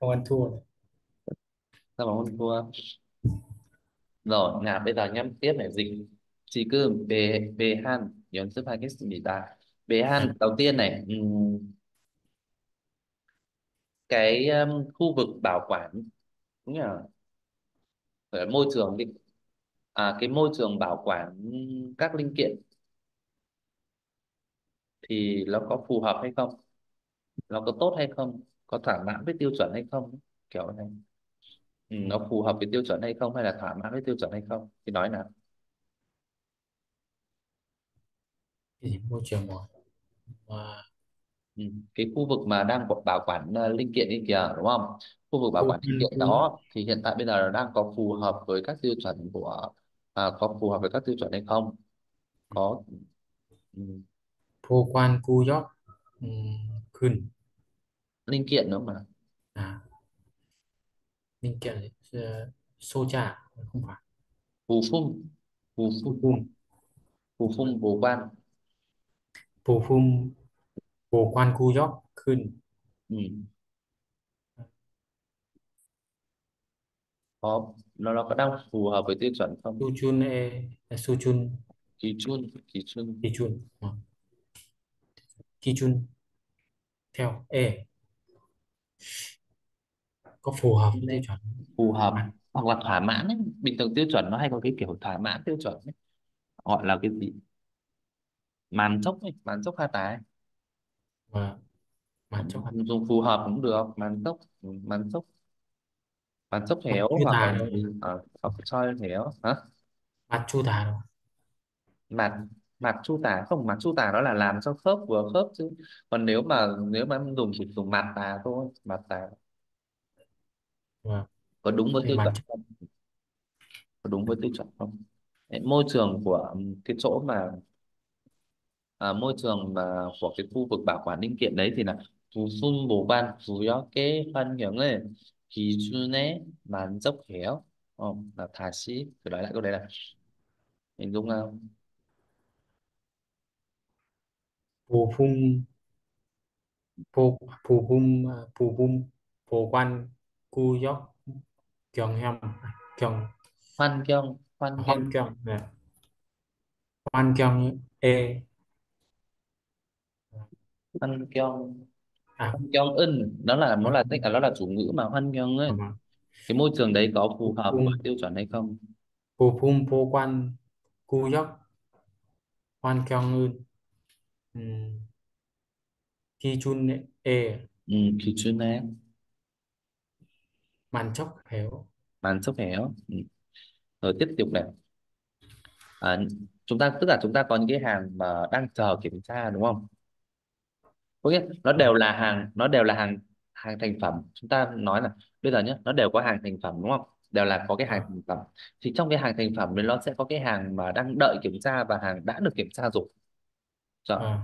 không ăn thua này. sao mà không thua rồi nào bây giờ nhắm tiếp này dịch chỉ cứ bề bề han 연습하겠습니다 bề han đầu tiên này ừm, cái um, khu vực bảo quản cũng như là gọi là môi trường đi à, cái môi trường bảo quản các linh kiện thì nó có phù hợp hay không nó có tốt hay không có thỏa mãn với tiêu chuẩn hay không kiểu này ừ, nó phù hợp với tiêu chuẩn hay không hay là thỏa mãn với tiêu chuẩn hay không thì nói nào cái gì môi trường mà, mà ừ. cái khu vực mà đang có- bảo quản ờ, linh kiện ấy kìa đúng không khu vực bảo khu quản linh quan kiện khu đó thì hiện tại bây giờ nó đang có phù hợp với các tiêu chuẩn của à, có phù hợp với các tiêu chuẩn hay không có ừ. ผู้กวนกู้ยกอืมขึ้น linh kiện nữa mà. À. Linh kiện ờ, sô trà không phải. Phù phung phù phung. Phù phung. Phù quan. Phù phung phù quan cu dốc khuyên. Ừ. có nó nó có đang phù hợp với tiêu chuẩn không? Su chun e, e su chun. Kỳ chun kỳ chun. Kỳ chun. Ờ. Kỳ chun. Theo e có phù hợp với tiêu chuẩn phù hợp. Bạn hoặc là thỏa mãn ấy. bình thường tiêu chuẩn nó hay có cái kiểu thỏa mãn tiêu chuẩn ấy. gọi là cái gì? Màn dốc ấy. Màn dốc ha tài và bạn chấp hành dùng phù hợp cũng được. Màn dốc màn dốc màn dốc bạn héo chưa hoặc tả là đâu ờ, hoặc soi héo. Hả? Chưa tả đâu mặt mặt chu tả không mặt chu tả nó là làm cho khớp vừa khớp chứ còn nếu mà nếu mà em dùng chỉ dùng mặt tà thôi mặt tà và có đúng với thì tiêu bạn chuẩn không có đúng với tiêu chuẩn không Đấy, môi trường của ừm, cái chỗ mà à, môi trường mà của cái khu vực bảo quản linh kiện đấy thì là 부품 보관 구역의 환경을 기준에 만족해요. Ờ, là 다시 thử nói lại câu đấy là hình dung không? phù phung phù phù phung phù phung phù quan cu dốc kiều hâm kiều hoan kiều hoan kiều hoan kiều dạ. hoan kiều e. Hoan kiều à. hoan kiều ân đó là nó là tất cả đó là chủ ngữ mà hoan kiều ấy. Vâng Cái môi trường đấy có phù hợp với tiêu chuẩn hay không? Phù phung phù quan cu dốc hoan kiều ân 기준에 Ừ, 기준에 만족해요. 만족해요. Ừ. Rồi tiếp tục này. À, chúng ta tức là chúng ta có những cái hàng mà đang chờ kiểm tra đúng không? có nghĩa nó Ờ, đều là hàng nó đều là hàng hàng thành phẩm chúng ta nói là bây giờ nhé nó đều có hàng thành phẩm đúng không đều là có cái hàng ờ, thành phẩm thì trong cái hàng thành phẩm thì nó sẽ có cái hàng mà đang đợi kiểm tra và hàng đã được kiểm tra rồi Rồi. ờ,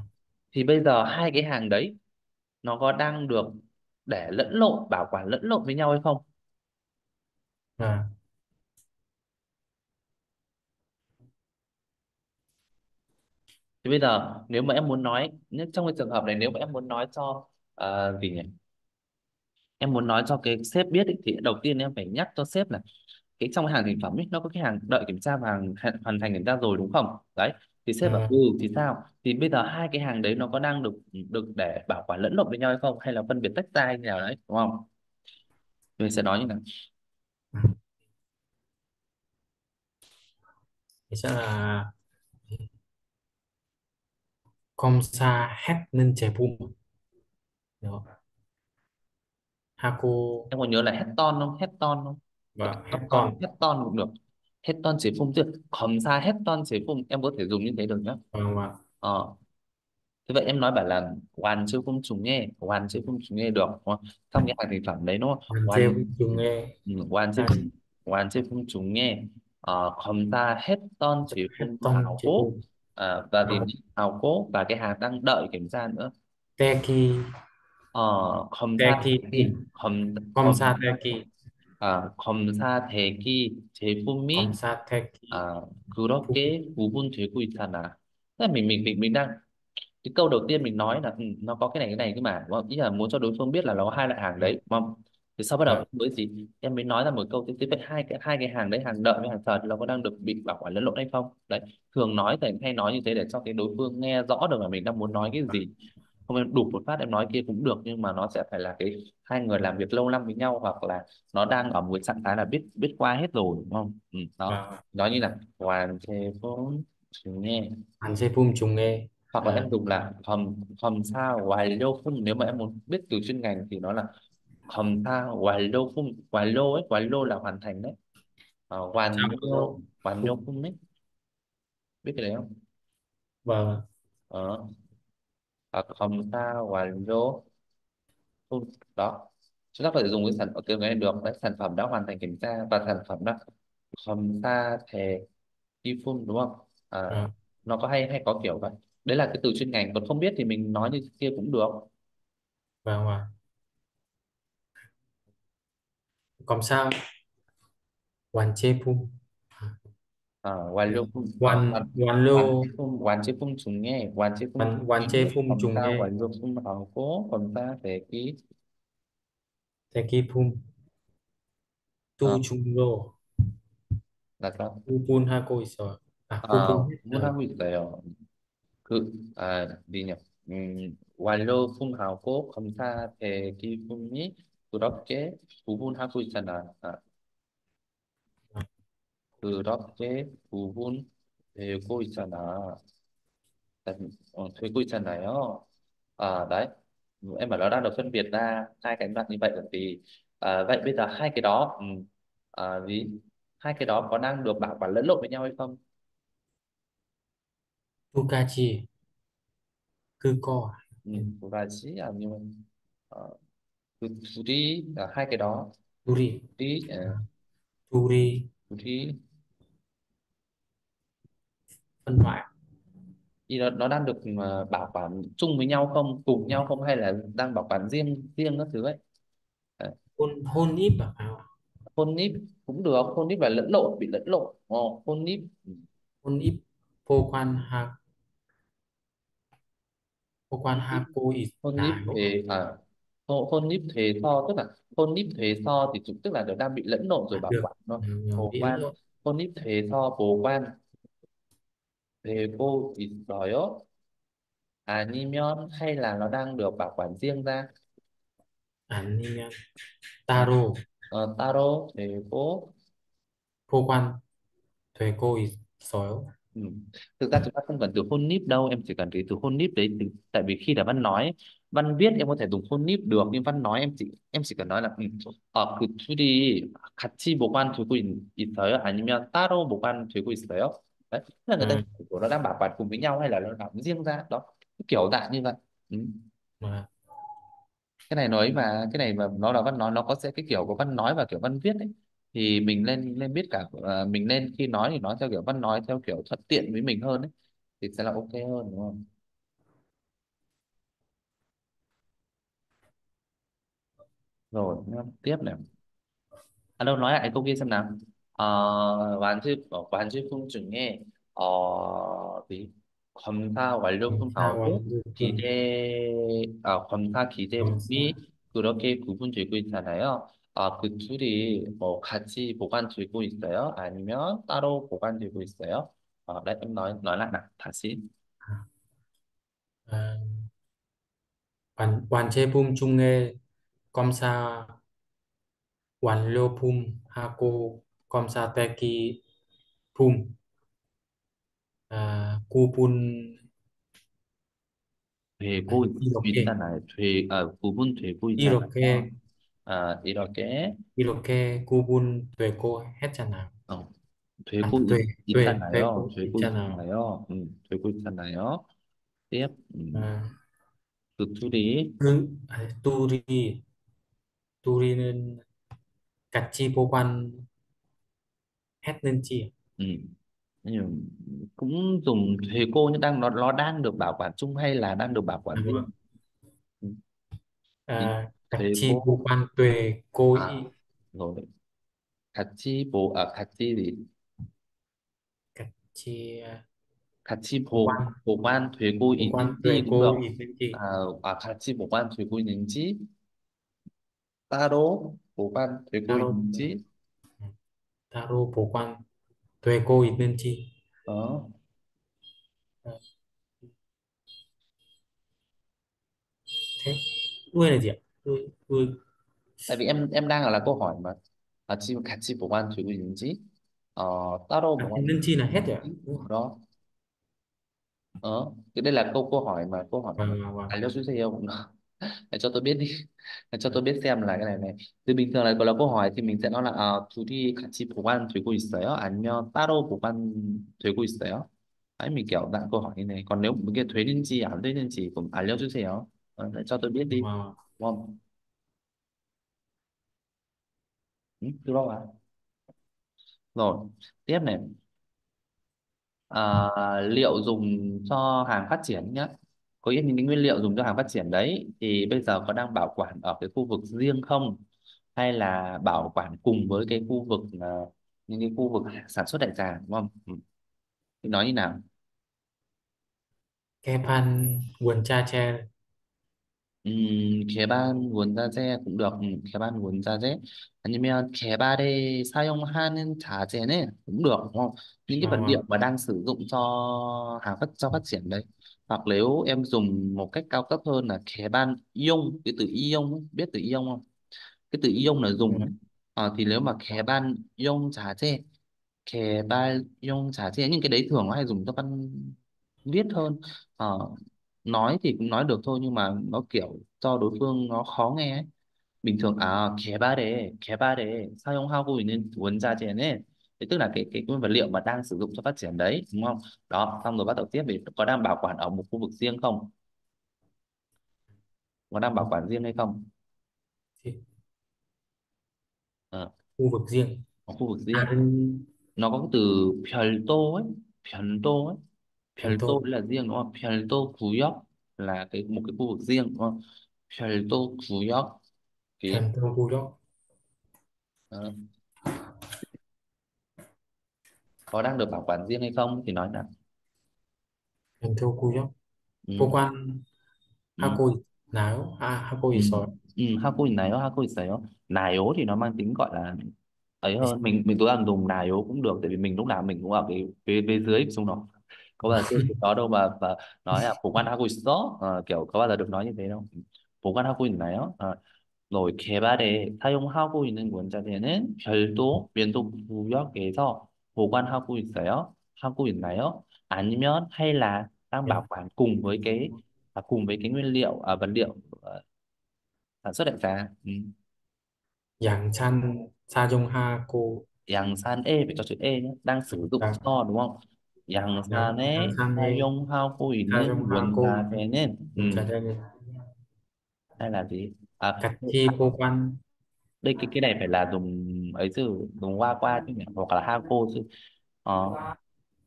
thì bây giờ hai cái hàng đấy nó có đang được để lẫn lộn bảo quản lẫn lộn với nhau hay không? Ờ, thì bây giờ nếu mà em muốn nói nhất trong cái trường hợp này nếu mà em muốn nói cho ờ, gì nhỉ? Em muốn nói cho cái sếp biết ý, thì đầu tiên em phải nhắc cho sếp là cái trong cái hàng thành phẩm ấy nó có cái hàng đợi kiểm tra và hàng hoàn thành kiểm tra rồi đúng không? Đấy thì sếp bảo à, ừ thì sao? Thì bây giờ hai cái hàng đấy nó có đang được được để bảo quản lẫn lộn với nhau hay không? Hay là phân biệt tách ra như nào đấy đúng không? Mình sẽ nói như này thì sẽ là công sa hát nên trẻ bùm. Được không? Haku. Em còn nhớ là hecton không? Hecton không? Vâng, Và hecton hecton hecton cũng được 했던 제품 tức 검사했던 제품 em có thể dùng như thế được nhá vâng và ờ thế vậy em nói bảo là hoàn 제품 중에 hoàn 제품 중에 được đúng không trong cái hàng thành phẩm đấy đúng không hoàn 완제품 중에 ừ, hoàn 제품 hoàn 제품 중에 ờ, 검사했던 했던 제품하고 제품 ờ, và gì nữa? 하고 và cái hàng đang đợi kiểm tra nữa 떼기 어, 검사 떼기 대기, 검, 검사 검사, 떼기 아, 검사 대기 제품이 검사 떼기 à, 품 그렇게 구분되고 있잖아. Thế là mình mình mình mình đang cái câu đầu tiên mình nói là ừ, nó có cái này cái này cơ mà đúng không? Ý là muốn cho đối phương biết là nó có hai loại hàng đấy đúng không? Thì sau bắt đầu và với gì em mới nói ra một câu tiếp tiếp vậy hai cái hai cái hàng đấy hàng đợi với hàng chờ thì nó có đang được bị bảo quản lẫn lộn hay không? Đấy thường nói thì hay nói như thế để cho cái đối phương nghe rõ được là mình đang muốn nói cái gì không em đụng một phát em nói kia cũng được nhưng mà nó sẽ phải là cái hai người làm việc lâu năm với nhau hoặc là nó đang ở một cái trạng thái là biết biết qua hết rồi đúng không? Ừ, đó. Vâng. À. nói như là hoàn thế vốn chúng nghe. Hoàn thế vốn chúng nghe. Hoặc là à. em dùng là hầm hầm sao hoài lô phung. Nếu mà em muốn biết từ chuyên ngành thì nó là hầm sao hoài lô phung. Hoài lô ấy hoài lô là hoàn thành đấy. À, hoàn lô hoàn lô phung đấy. Biết cái đấy không? Vâng. Ờ hoặc Comsa hoặc Rio đó. Chúng ta có thể dùng cái sản phẩm cái này được. Cái sản phẩm đã hoàn thành kiểm tra và sản phẩm đó Comsa thề Ifun đúng không? À, à. nó có hay hay có kiểu vậy? Đấy là cái từ chuyên ngành còn không biết thì mình nói như kia cũng được. Vâng ạ còn sao? Hoàn chế phun 아, 완료품, 아, 완 완, 완료 완제품, 완제품 중에, 완제품 완 완제품 검사 중에 완료품하고 검사 대기, 대기품 어, 두 종류 là sao? 구분하고 있어요. 아, 아, 구분했어요. 구분하고 있어요. 그, 아, 뭐냐, 음, 완료품하고 검사 대기품이 그렇게 구분하고 있잖아. 아, 그렇게 구분되고 있잖아. ờ, thuế quy trần này đó à, đấy em bảo nó đang được phân biệt ra hai cái đoạn như vậy là vì à, vậy bây giờ hai cái đó ừ, à, vì hai cái đó có đang được bảo quản lẫn lộn với nhau hay không 두 가지 그거 ừ, và chỉ là như vậy Ờ, 그 둘이 là hai cái đó 둘이 둘이 ờ, 둘이 둘이 phân loại. Thì nó, nó đang được ờ, bảo quản chung với nhau không? Cùng nhau không? Hay là đang bảo quản riêng riêng các thứ ấy? Hôn hôn nếp à? à? Hôn nếp cũng được. Hôn nếp là lẫn lộn bị lẫn lộn. Ồ, hôn nếp. Ừ. Hôn nếp vô quan hạc vô quan hạc cô à, hôn nếp thế à hôn nếp thế so tức là hôn nếp thế so thì chúng tức là nó đang bị lẫn lộn rồi à, bảo quản nó vô quan. hôn nếp thế so vô quan. 되고 있어요? 아니면 hay là nó đang được bảo quản riêng ra 아니면 à, 따로 ờ, 따로 되고 보관되고 있어요. Ừ. Thực ra chúng ta không cần từ hôn níp đâu em chỉ cần cái từ hôn níp đấy từ, tại vì khi là văn nói văn viết em có thể dùng hôn níp được nhưng văn nói em chỉ em chỉ cần nói là 음, 아, 그 둘이 같이 보관되고 있, 있어요? 아니면 따로 보관되고 있어요? Đấy là người ta À, của nó đang bảo quản cùng với nhau hay là nó bảo riêng ra đó kiểu dạng như vậy. Ừ. mà cái này nói mà cái này mà nó là văn nói nó có sẽ cái kiểu của văn nói và kiểu văn viết ấy. Thì mình nên nên biết cả à, mình nên khi nói thì nói theo kiểu văn nói theo kiểu thuận tiện với mình hơn ấy thì sẽ là ok hơn đúng không? Rồi tiếp này. À đâu nói lại câu kia xem nào ờ, 완제 어, 완제품 중에 어, 이 검사 검사 완료품하고 완료품 기재 아, 검사 검사 기재품이 그렇게 구분되고 있잖아요. 아, 그 둘이 뭐 같이 보관되고 있어요? 아니면 따로 보관되고 있어요? Ờ, đấy em nói nói lại nào thả sĩ 아, 완, 완제품 중에 검사 완료품하고 구분 되고 아니, 이렇게 있잖아요. 되, 아, 구분되고 있잖아요. 이렇게 아, 이렇게 이렇게 구분되고 했잖아요. 어, 아, 되고 있, 되, 되, 있잖아요. 되고 되고 있잖아요. 있잖아요. 음, 되고 있잖아요. tiếp 음, 아, 그 둘이 그, 아, 둘이, 둘이는 같이 보관 했는지, 음, nhưng cũng dùng 되고 nhưng đang nó nó đang được bảo quản chung hay là đang được bảo à, quản riêng vâng. ừ. thì 아, 같이 되고 보관되고 à 이- rồi 같이 보 à 같이 gì 같이 아, 같이 보 보관 보관되고 있는지 cũng được 보관되고 있는지 à, à 같이 보관되고 있는지 따로 보관되고 따로 있는지 음, 따로 보관되고 있는지 đó 아, thế đuôi là gì ạ đuôi đuôi tại vì em em đang là câu hỏi mà 같이 같이 보관되고 있는지 어, 따로 à, 보관 있는지는 hết rồi ạ đúng không? đó ờ thì đây là câu câu hỏi mà câu hỏi vâng vâng vâng 알려주세요 để cho tôi biết đi để cho tôi biết xem là cái này này thì bình thường là gọi là câu hỏi thì mình sẽ nói là 아, 둘이 같이 보관되고 있어요 아니면 따로 보관되고 있어요 đấy mình kiểu dạng câu hỏi như này còn nếu một cái 되는지 안 되는지 cũng 알려주세요 ờ, để cho tôi biết đi vâng đúng không ừ, được không ạ rồi tiếp này à, liệu dùng cho hàng phát triển nhé có nghĩa những cái nguyên liệu dùng cho hàng phát triển đấy thì bây giờ có đang bảo quản ở cái khu vực riêng không hay là bảo quản cùng với cái khu vực à, những cái khu vực sản xuất đại trà đúng không ừ. thì nói như nào 개판 원자재 음, 개발 원자재 cũng được 음, 개발 원자재 아니면 개발에 사용하는 자재는 cũng được đúng không những cái vật vâng liệu vâng mà đang sử dụng cho hàng phát cho phát triển đấy hoặc nếu em dùng một cách cao cấp hơn là khế ban yông cái từ yông biết từ yông không cái từ yông là dùng ừ. à, thì nếu mà khế ban yông giá che khế ban yông giá che những cái đấy thường nó hay dùng cho văn viết hơn à, nói thì cũng nói được thôi nhưng mà nó kiểu cho đối phương nó khó nghe ấy. bình thường à khế ba đề khế ba đề sao không hao cô nên muốn ra chén ấy thế tức là cái cái nguyên vật liệu mà đang sử dụng cho phát triển đấy đúng không đó xong rồi bắt đầu tiếp thì có đang bảo quản ở một khu vực riêng không có đang bảo quản riêng hay không thì Ờ, khu vực riêng có khu vực riêng 다른 nó có cái từ 별도 ấy 별도 ấy 별도 별도 là riêng đúng không 별도 구역 là cái một cái khu vực riêng đúng không 별도 구역 ký 별도 구역 Đó. có đang được bảo quản riêng hay không thì nói là 별도 구역 ừ, 보관하고 ừ, 있나요? 아 하고 ừ, 있어요 ừ, 하고 있나요 하고 있어요 나요 thì nó mang tính gọi là ấy hơn mình mình tôi làm dùng 나요 cũng được tại vì mình lúc nào mình cũng ở cái phía phía dưới xuống nó có bao giờ chơi cái đó đâu mà, mà nói là 보관하고 있어 Ờ, kiểu có bao giờ được nói như thế đâu 보관하고 있나요 Ờ, rồi 개발에 사용하고 있는 원자재는 별도 면도 구역에서 보관하고 있어요 하고 있나요 아니면 hay là đang bảo quản cùng với cái à, cùng với cái nguyên liệu à, vật liệu ờ, sản xuất đại trà ừ. 양산 사용하고 양산에 phải cho chữ e nhé đang sử dụng 양, cho đúng không 양, 양산에 양산에 사용하고 있는 사용하고 있는 원자재는 ừ. 원자재는 hay là gì à, 같이 보관 đây cái cái này phải là dùng ấy chứ dùng qua qua chứ nhỉ hoặc là 하고 chứ ờ,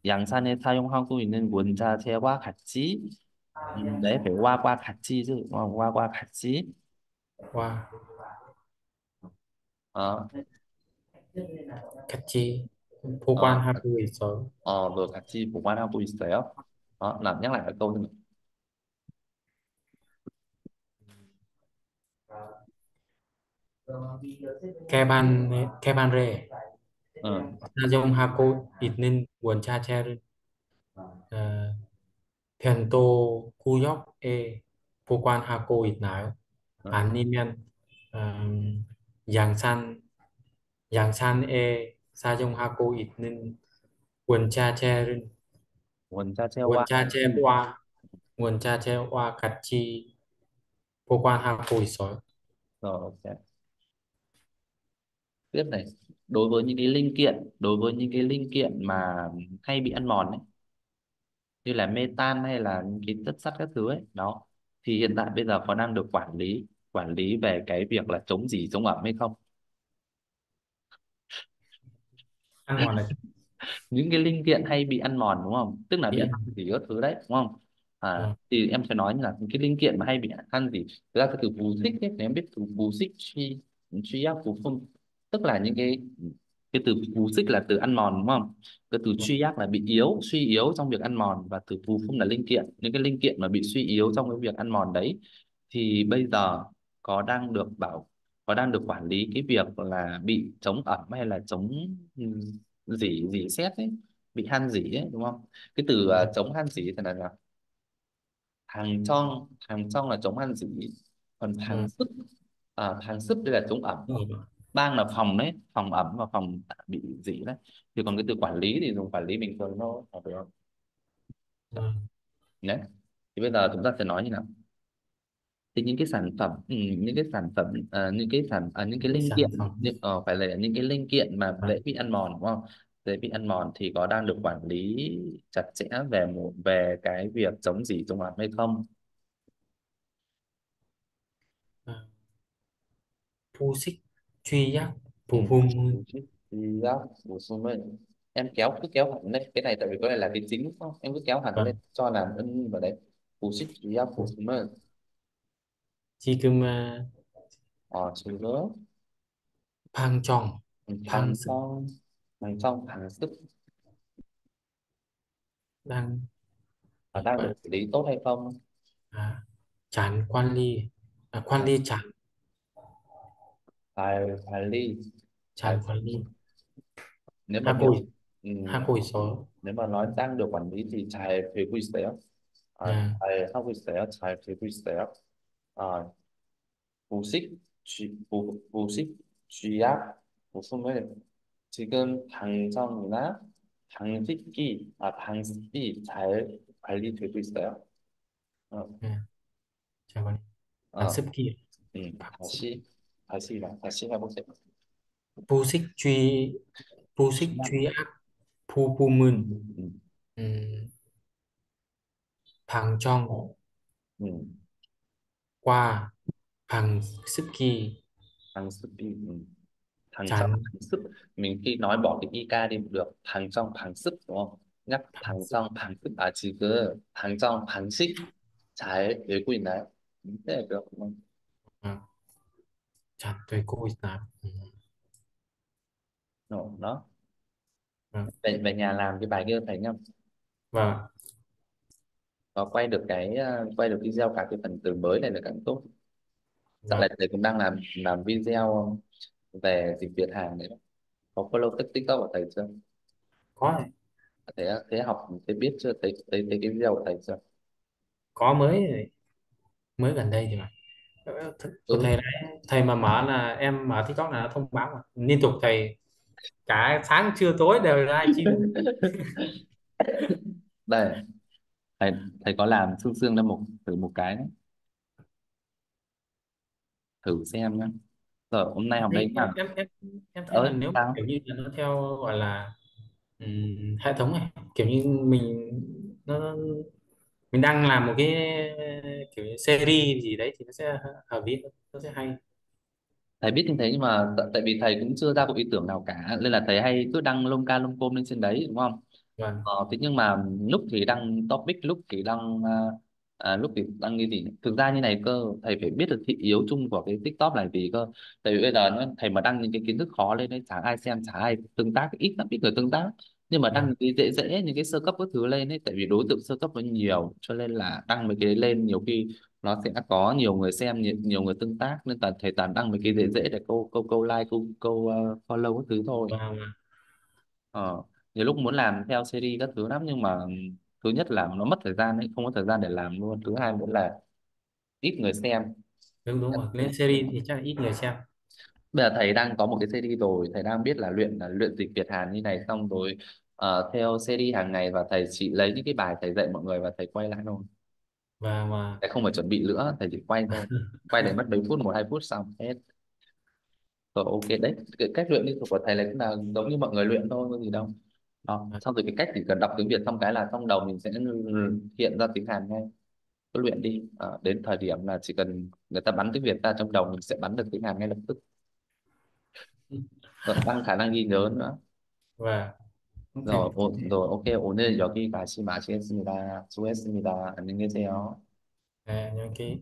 양산에 사용하고 있는 원자재와 같이 ừ, đấy phải qua qua 같이 chứ không? qua qua 같이 와 ờ, 같이 보관하고 있어요. ờ, rồi 같이 보관하고 있어요 đó làm nhắc lại câu này Keban Kebanre Sajong ờ. Hako Itnin Buồn Cha che Cher ờ, Thiền Tô Kuyok E Phu Quan hago ít nào, ờ. an ni men, Yang San Yang San E Sajong Hako Itnin Buồn Cha che Cher Buồn Cha Cher Buồn Cha che Qua Buồn Cha Cher Qua Kachi Phu Quan Hako Isoi Rồi, ok tiếp này. Đối với những cái linh kiện đối với những cái linh kiện mà hay bị ăn mòn ấy như là metan hay là những cái tất sắt các thứ ấy đó thì hiện tại bây giờ có đang được quản lý quản lý về cái việc là chống gì chống ẩm hay không? Ăn mòn là những cái linh kiện hay bị ăn mòn đúng không? Tức là bị ăn gì các thứ đấy đúng không? À, Vâng, thì em sẽ nói như là những cái linh kiện mà hay bị ăn gì thực ra cái từ phù xích ấy, thì em biết từ phù xích truy truy áp phù phung tức là những cái cái từ phù xích là từ ăn mòn đúng không? Cái từ truy áp là bị yếu suy yếu trong việc ăn mòn và từ phù phung là linh kiện. Những cái linh kiện mà bị suy yếu trong cái việc ăn mòn đấy thì bây giờ có đang được bảo có đang được quản lý cái việc là bị chống ẩm hay là chống dỉ dỉ sét ấy bị han dỉ ấy đúng không? Cái từ uh, chống han dỉ thì là là hàng trong hàng trong là chống han dỉ còn hàng vâng. sức à, hàng sức đây là chống ẩm. Vâng. Bang là phòng đấy phòng ẩm và phòng bị dỉ đấy. Thì còn cái từ quản lý thì dùng quản lý bình thường thôi được không? Vâng. đấy. Thì bây giờ chúng ta sẽ nói như nào? Thì những cái sản phẩm ừ, những cái sản phẩm à, những cái sản à, những cái linh sản kiện những, ờ, phải là những cái linh kiện mà Vâng. dễ bị ăn mòn đúng không? Dễ bị ăn mòn thì có đang được quản lý chặt chẽ về một về cái việc chống gì chống ẩm hay không? Vâng. phu xích truy giác ừ. phù phum thì đó bổ sung lên em kéo cứ kéo hẳn lên cái này tại vì cái này là cái chính đúng không? Em cứ kéo hẳn lên vâng cho làm ân vào đấy. Cú xích thì áp bổ sung lên chi cơm uh, ờ xuống nữa tròn. Phang thằng sức trong thằng trong thằng sức đang ở đang được gọi xử lý tốt hay không? À, chán quan ly. À, quan ly chán phải chán quan ly nếu mà ha biểu cùi ừ, cùi số nếu mà nói đang được quản lý thì 잘 되고 있어요. 아, à, 잘 하고 있어요. 잘 되고 있어요. 아, 보식 쥐, 보, 보식 쥐약 부품을 지금 방정이나 방식기, 아, 방식이 잘 관리되고 있어요. 어, quan ly phang 어, kia 음, sức 다시, I see là I see là bố sẽ Pu xích truy Pu xích truy ác Pu Pu Mươn thằng ừ. Phàng Trong. Ừ. Qua Phàng Sức Kỳ Phàng Sức Kỳ. Thằng ừ. Chẳng. trong thằng sức mình khi nói bỏ cái ik đi được thằng trong thằng sức đúng không? Nhắc thằng trong thằng sức à chỉ cứ thằng trong thằng sức trái để quên đấy thế là được không. À chán tuệ cô Nam ừ. Đó, đó. Vâng. Về, về nhà làm cái bài kia thầy nhá Vâng. có quay được cái uh, quay được video cả cái phần từ mới này là càng tốt dạo Vâng. này thầy cũng đang làm làm video về dịch Việt Hàn đấy có follow tích TikTok của thầy chưa có này. thầy thầy học thầy biết chưa thầy thầy, thầy cái video của thầy chưa có mới mới gần đây thì mà Ờ, ừ thầy đấy thầy mà mở là em mở TikTok là nó thông báo mà. Liên tục thầy cả sáng trưa tối đều livestream đây thầy thầy có làm sương sương ra một thử một cái đấy. thử xem nhá rồi hôm nay học đây em em em em thấy là ơi nếu sao? kiểu như là nó theo gọi là ừm, hệ thống này kiểu như mình nó mình đang làm một cái kiểu như series gì đấy thì nó sẽ hợp lý hơn, nó sẽ hay. Thầy biết như thế nhưng mà t- tại vì thầy cũng chưa ra một ý tưởng nào cả nên là thầy hay cứ đăng lông ca lông côm lên trên đấy đúng không? Vâng. Ờ, thế nhưng mà lúc thì đăng topic lúc thì đăng à, à, lúc thì đăng cái gì? Thực ra như này cơ thầy phải biết được thị yếu chung của cái TikTok này vì cơ. Tại vì bây giờ nó thầy mà đăng những cái kiến thức khó lên đấy chẳng ai xem chẳng ai tương tác ít lắm ít người tương tác nhưng mà đăng vâng những cái dễ dễ những cái sơ cấp các thứ lên ấy tại vì đối tượng sơ cấp nó nhiều cho nên là đăng mấy cái đấy lên nhiều khi nó sẽ có nhiều người xem nhiều, nhiều người tương tác nên toàn thầy toàn đăng mấy cái dễ dễ để câu câu câu like câu câu uh, follow các thứ thôi. Vâng. Vâng. ờ, nhiều lúc muốn làm theo series các thứ lắm nhưng mà thứ nhất là nó mất thời gian ấy không có thời gian để làm luôn. Thứ hai nữa là ít người xem. Đúng đúng rồi. Lên series thì chắc là ít người xem bây giờ thầy đang có một cái series rồi thầy đang biết là luyện là luyện dịch Việt Hàn như này xong rồi ờ, theo series hàng ngày và thầy chỉ lấy những cái bài thầy dạy mọi người và thầy quay lại thôi. Và và thầy không phải chuẩn bị nữa thầy chỉ quay thôi. Quay để mất mấy phút một hai phút xong hết. Rồi ok đấy cái cách luyện liên tục của thầy là cũng là giống như mọi người luyện thôi có gì đâu. Đó à, xong rồi cái cách chỉ cần đọc tiếng Việt xong cái là trong đầu mình sẽ hiện ra tiếng Hàn ngay. Cứ luyện đi. Ờ, đến thời điểm là chỉ cần người ta bắn tiếng Việt ra trong đầu mình sẽ bắn được tiếng Hàn ngay lập tức Rồi tăng khả năng ghi nhớ nữa và ok rồi 오, rồi ok 오늘 여기까지 마치겠습니다 수고했습니다 안녕히 계세요 à, những cái